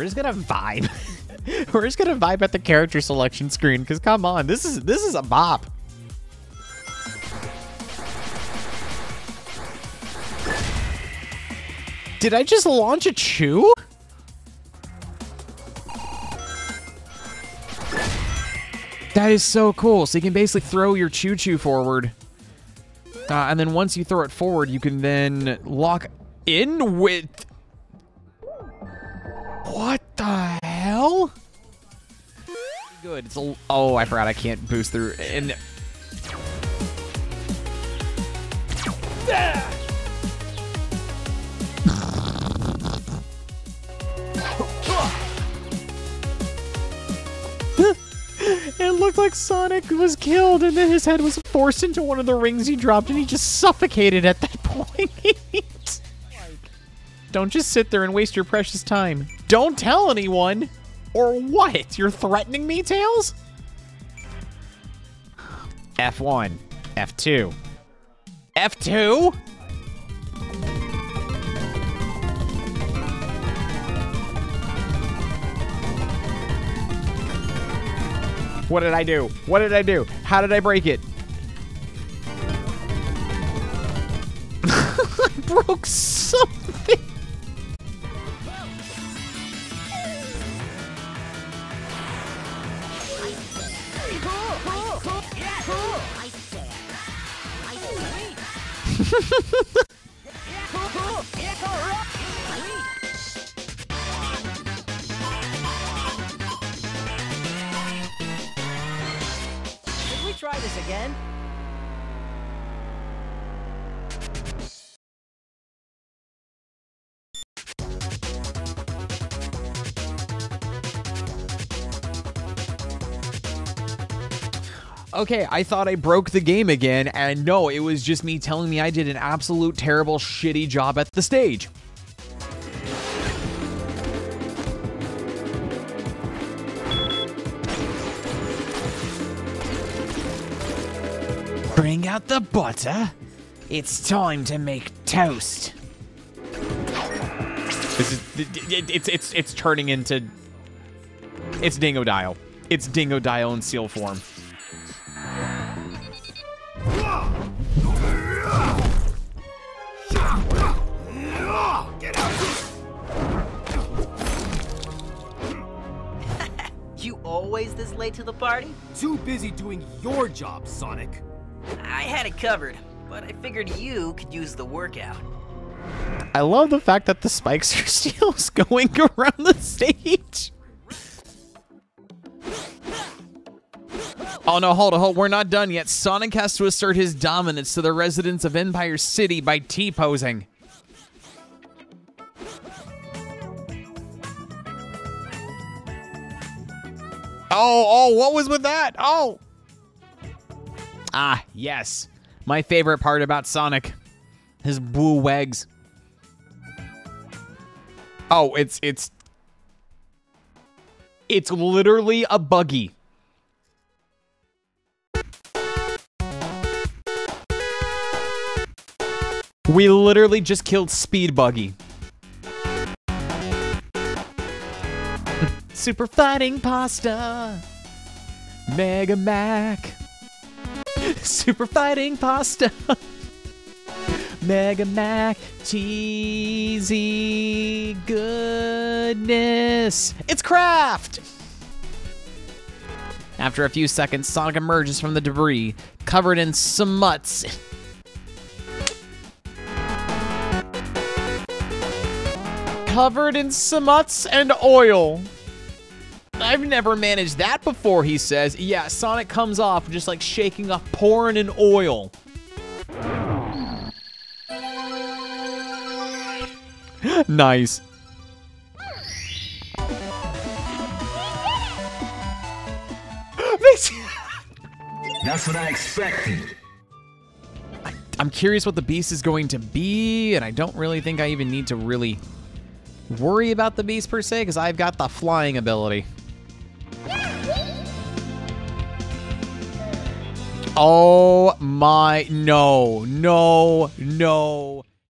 we're just gonna vibe. we're just gonna vibe at the character selection screen, because come on, this is this is a bop. Did I just launch a chew? That is so cool. So you can basically throw your Choo Choo forward. Uh, and then once you throw it forward, you can then lock in with... What the hell? Good. It's a... Oh, I forgot I can't boost through. And... It looked like Sonic was killed and then his head was forced into one of the rings he dropped and he just suffocated at that point. Don't just sit there and waste your precious time. Don't tell anyone. Or what? You're threatening me, Tails? F1. F2. F2? What did I do? What did I do? How did I break it? I broke something. Should we try this again? Okay, I thought I broke the game again, and no, it was just me telling me I did an absolute terrible, shitty job at the stage. Bring out the butter. It's time to make toast. This is it- it- it's it's it's turning into it's Dingodile. It's Dingodile in seal form. This late to the party? Too busy doing your job, Sonic. I had it covered, but I figured you could use the workout. I love the fact that the spikes are still going around the stage. Oh no, hold on, hold. We're not done yet. Sonic has to assert his dominance to the residents of Empire City by T-posing. Oh, oh, what was with that? Oh. Ah, yes. My favorite part about Sonic. His blue wags. Oh, it's it's it's literally a buggy. We literally just killed Speed Buggy. Super Fighting Pasta. Mega Mac. Super Fighting Pasta. Mega Mac cheesy goodness. It's Kraft! After a few seconds, Sonic emerges from the debris, covered in smuts. covered in smuts and oil. I've never managed that before, he says. Yeah, Sonic comes off just like shaking up, pouring in oil. nice. That's what I expected. I'm curious what the beast is going to be, and I don't really think I even need to really worry about the beast per se, because I've got the flying ability. Oh my, no, no, no.